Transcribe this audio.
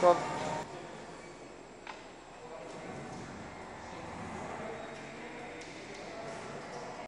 То